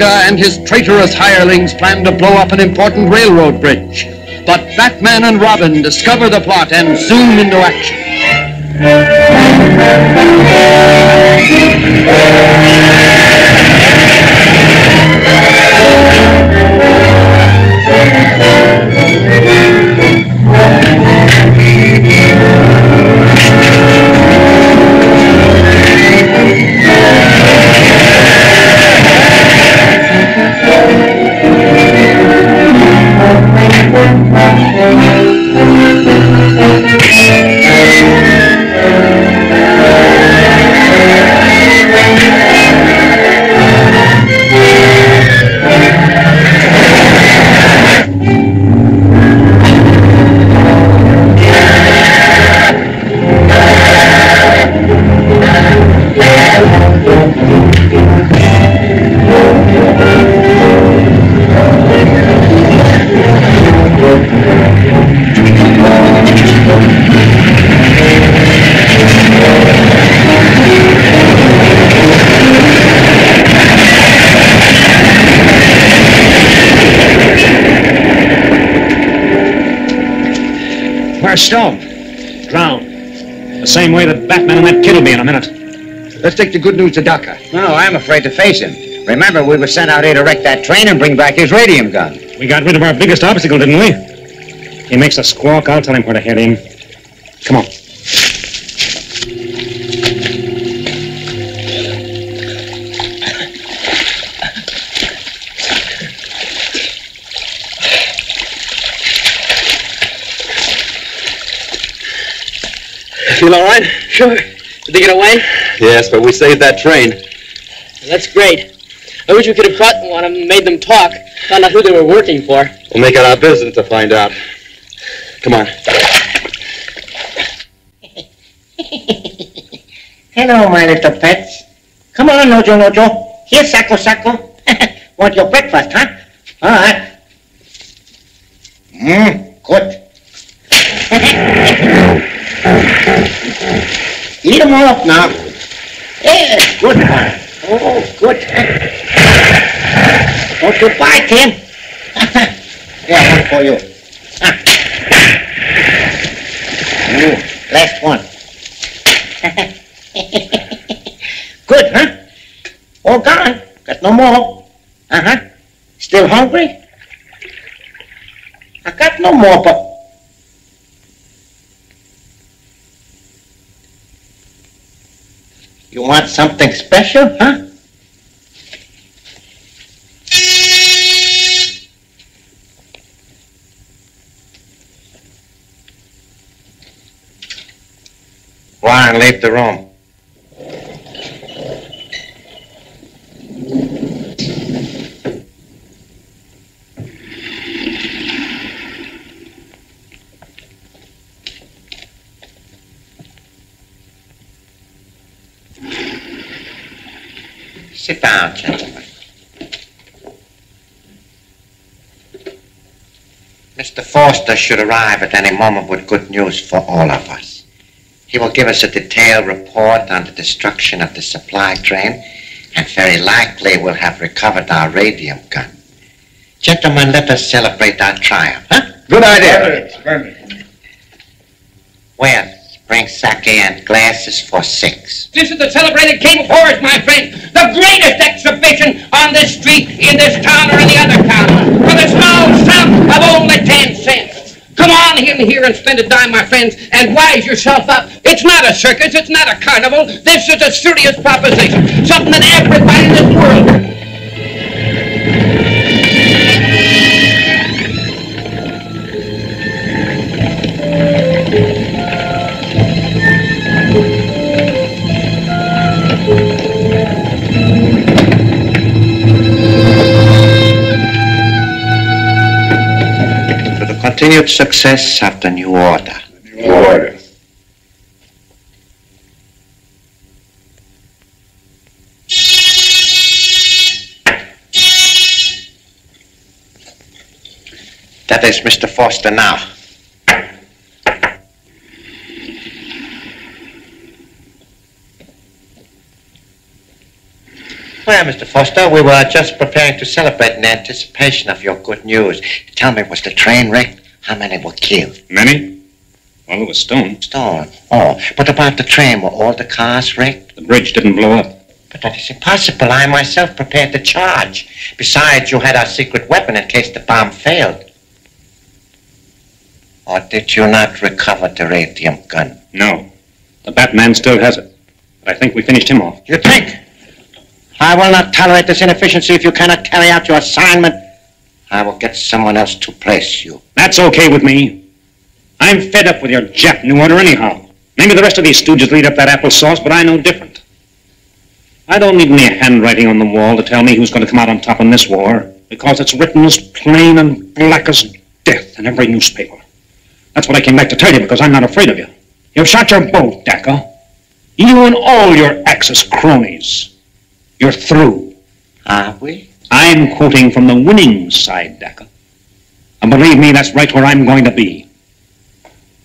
And his traitorous hirelings plan to blow up an important railroad bridge. But Batman and Robin discover the plot and zoom into action. Same way that Batman and that kid will be in a minute. Let's take the good news to Daka. No, I'm afraid to face him. Remember, we were sent out here to wreck that train and bring back his radium gun. We got rid of our biggest obstacle, didn't we? He makes a squawk. I'll tell him where to head him. Come on. All right? Sure. Did they get away? Yes, but we saved that train. That's great. I wish we could have caught one of them and made them talk. Found out who they were working for. We'll make it our business to find out. Come on. Hello, my little pets. Come on, Nojo Nojo. Here, Sacco Sacco. Want your breakfast, huh? All right. Mmm, good. Eat them all up now. Yeah, good. Oh, good. Oh, goodbye, Tim. yeah, one for you. Ooh, last one. Good, huh? All gone. Got no more. Uh-huh. Still hungry? I got no more, but... want something special, huh? Warren, leave the room. Sit down, gentlemen. Mr. Forster should arrive at any moment with good news for all of us. He will give us a detailed report on the destruction of the supply train, and very likely we'll have recovered our radium gun. Gentlemen, let us celebrate our triumph, huh? Good idea. Well, bring sake and glasses for six. This is the celebrated Game of Horrors, my friend. The greatest exhibition on this street, in this town, or the other town. For the small sum of only ten cents. Come on in here and spend a dime, my friends, and wise yourself up. It's not a circus, it's not a carnival. This is a serious proposition. Continued success of the new order. New Order. That is Mr. Foster now. Well, Mr. Foster, we were just preparing to celebrate in anticipation of your good news. Tell me, was the train wrecked? How many were killed? Many? Well, it was stone. Stone. Oh, but about the train, were all the cars wrecked? The bridge didn't blow up. But that is impossible. I myself prepared the charge. Besides, you had our secret weapon in case the bomb failed. Or did you not recover the radium gun? No. The Batman still has it. But I think we finished him off. You think? I will not tolerate this inefficiency if you cannot carry out your assignment. I will get someone else to place you. That's okay with me. I'm fed up with your Jap New Order anyhow. Maybe the rest of these stooges lead up that applesauce, but I know different. I don't need any handwriting on the wall to tell me who's going to come out on top in this war, because it's written as plain and black as death in every newspaper. That's what I came back to tell you, because I'm not afraid of you. You've shot your boat, Daka. You and all your Axis cronies. You're through. Are we? I'm quoting from the winning side, Daka. And believe me, that's right where I'm going to be.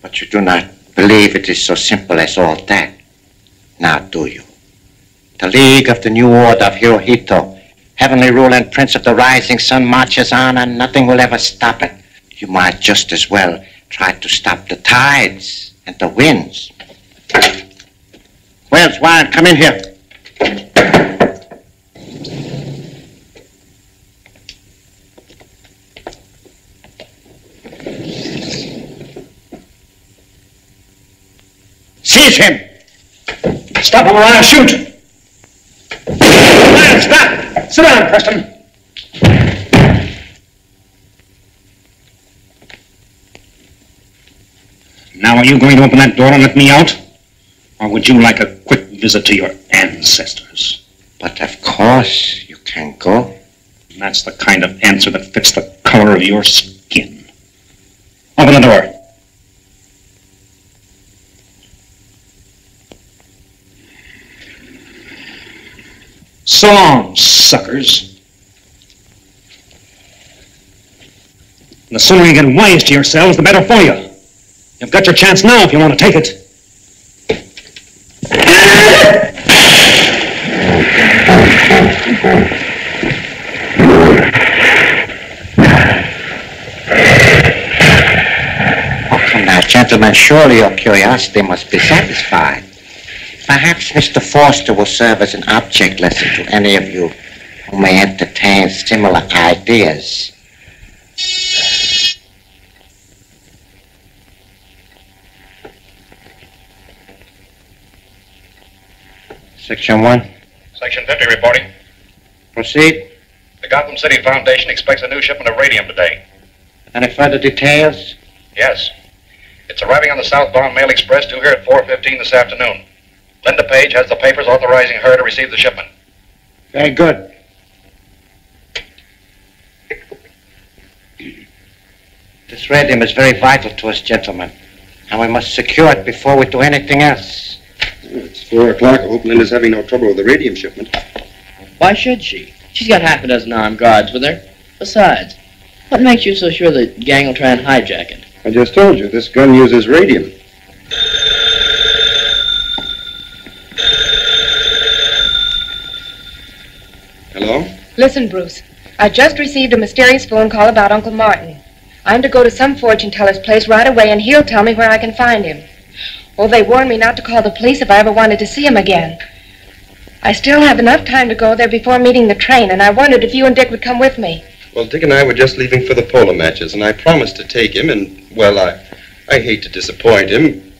But you do not believe it is so simple as all that. Now, do you? The League of the New Order of Hirohito, heavenly ruler and prince of the rising sun, marches on and nothing will ever stop it. You might just as well try to stop the tides and the winds. Wells, Warren, come in here. Seize him! Stop him or I'll shoot! Man, stop! Sit down, Preston. Now, are you going to open that door and let me out? Or would you like a quick visit to your ancestors? But of course you can go. That's the kind of answer that fits the color of your skin. Open the door. So long, suckers. The sooner you get wise to yourselves, the better for you. You've got your chance now if you want to take it. Oh, come now, gentlemen, surely your curiosity must be satisfied. Perhaps Mr. Forster will serve as an object lesson to any of you who may entertain similar ideas. Section 1, Section 50 reporting. proceed. The Gotham City Foundation expects a new shipment of radium today. Any further details? Yes. It's arriving on the southbound mail express due here at 4.15 this afternoon. Linda Page has the papers authorizing her to receive the shipment. Very good. This radium is very vital to us, gentlemen, and we must secure it before we do anything else. It's four o'clock. I hope Linda's having no trouble with the radium shipment. Why should she? She's got half a dozen armed guards with her. Besides, what makes you so sure the gang will try and hijack it? I just told you, this gun uses radium. Hello? Listen, Bruce. I just received a mysterious phone call about Uncle Martin. I'm to go to some fortune teller's place right away, and he'll tell me where I can find him. Oh, they warned me not to call the police if I ever wanted to see him again. I still have enough time to go there before meeting the train, and I wondered if you and Dick would come with me. Well, Dick and I were just leaving for the polo matches, and I promised to take him, and, well, I, I hate to disappoint him.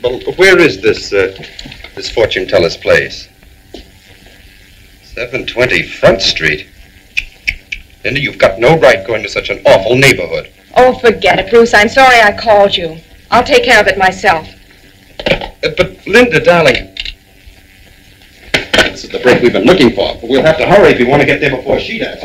Well, where is this, uh, this fortune teller's place? 720 Front Street. Linda, you've got no right going to such an awful neighborhood. Oh, forget it, Bruce. I'm sorry I called you. I'll take care of it myself. Uh, but, Linda, darling. This is the break we've been looking for, but we'll have to hurry if we want to get there before she does.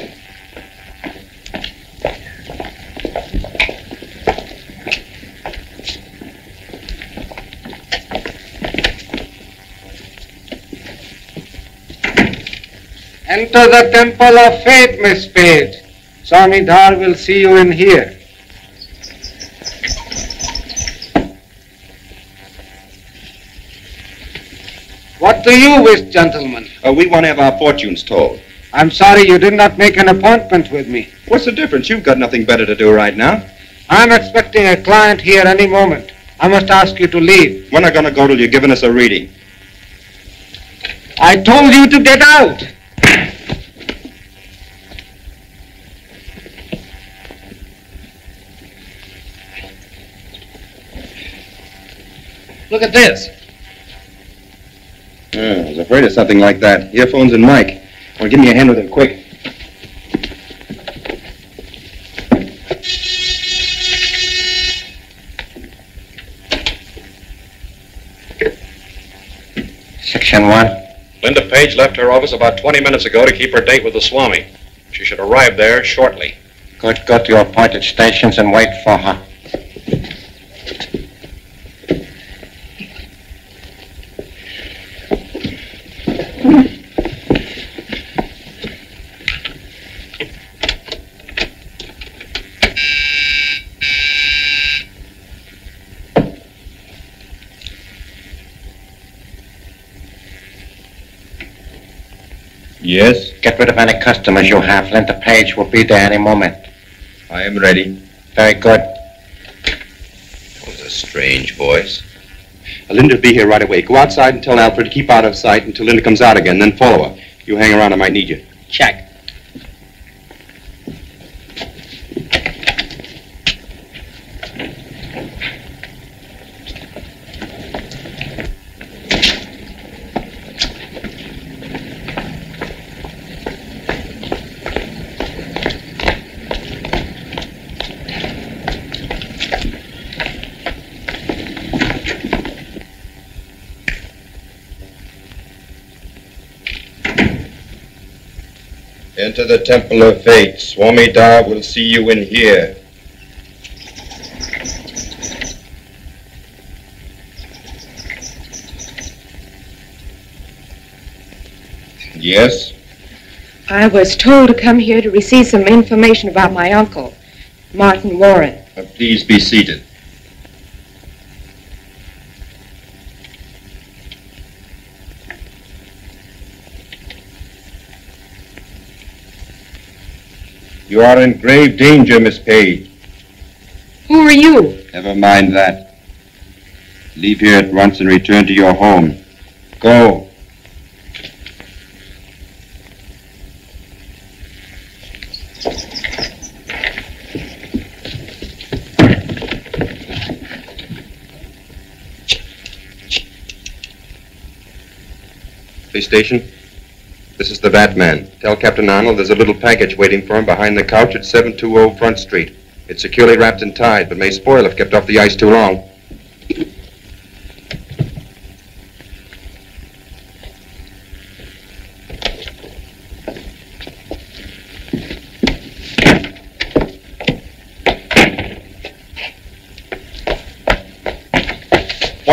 Enter the temple of faith, Miss Page. Swami Dhar will see you in here. What do you wish, gentlemen? Uh, we want to have our fortunes told. I'm sorry you did not make an appointment with me. What's the difference? You've got nothing better to do right now. I'm expecting a client here any moment. I must ask you to leave. We're not going to go till you've given us a reading. I told you to get out. Look at this. Yeah, I was afraid of something like that. Earphones and mic. Well, give me a hand with it quick. Section one. Linda Page left her office about 20 minutes ago to keep her date with the Swami. She should arrive there shortly. Good, go to your appointed stations and wait for her. Yes, Get rid of any customers you have. Linda Page will be there any moment. I am ready. Very good. That was a strange voice. Linda will be here right away. Go outside and tell Alfred to keep out of sight until Linda comes out again, then follow her. You hang around, I might need you. Check. Enter the Temple of Fate. Swami Dar will see you in here. Yes? I was told to come here to receive some information about my uncle, Martin Warren. Uh, please be seated. You are in grave danger, Miss Page. Who are you? Never mind that. Leave here at once and return to your home. Go. Police station. This is the Batman. Tell Captain Arnold there's a little package waiting for him behind the couch at 720 Front Street. It's securely wrapped and tied, but may spoil if kept off the ice too long.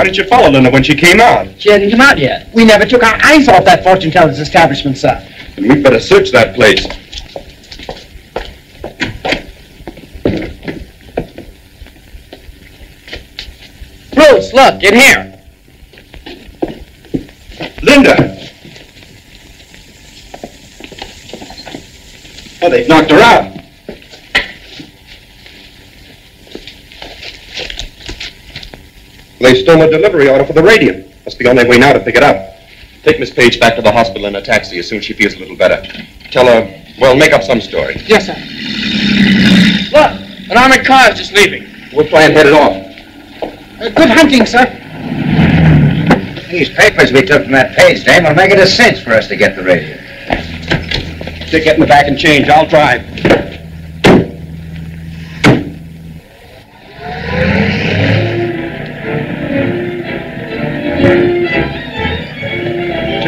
Why didn't you follow Linda when she came out? She hadn't come out yet. We never took our eyes off that fortune teller's establishment, sir. Then we'd better search that place. Bruce, look, in here. Linda! Oh, they've knocked her out. They stole a delivery order for the radium. Must be on their way now to pick it up. Take Miss Page back to the hospital in a taxi as soon as she feels a little better. Tell her, well, make up some story. Yes, sir. Look, an armored car is just leaving. We'll try and head it off. Uh, good hunting, sir. These papers we took from that page dame will make it a cinch for us to get the radium. Dick, get in the back and change. I'll drive.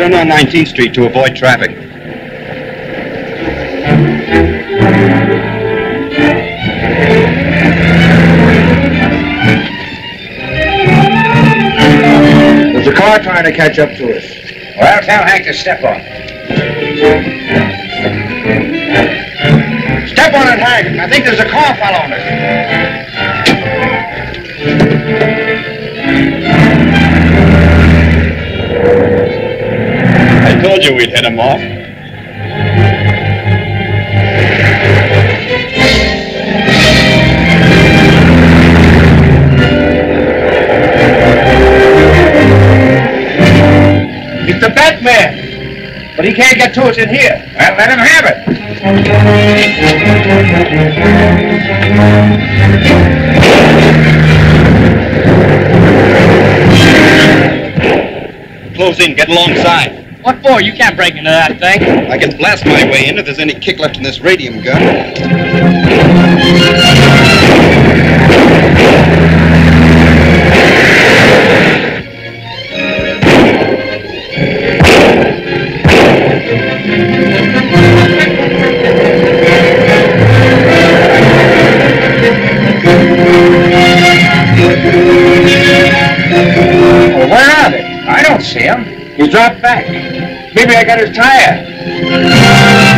Turn on 19th Street to avoid traffic. There's a car trying to catch up to us. Well, tell Hank to step on. Step on it, Hank. I think there's a car following us. You we'd hit him off. It's the Batman. But he can't get to us in here. Well, let him have it. Close in, get alongside. What for? You can't break into that thing. I can blast my way in if there's any kick left in this radium gun. Well, where are they? I don't see him. He dropped back. Maybe I got his tire.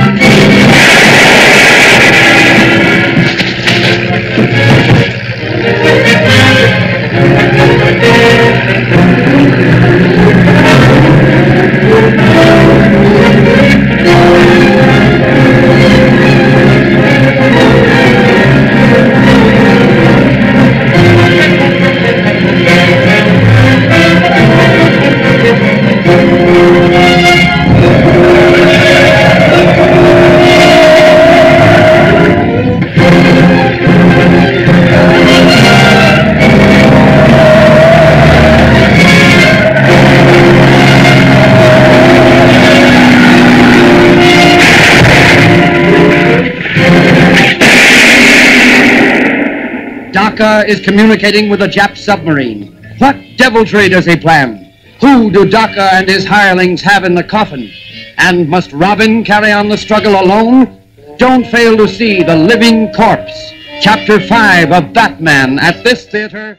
Daka is communicating with a Jap submarine. What deviltry does he plan? Who do Daka and his hirelings have in the coffin? And must Robin carry on the struggle alone? Don't fail to see The Living Corpse, Chapter 5 of Batman at this theater.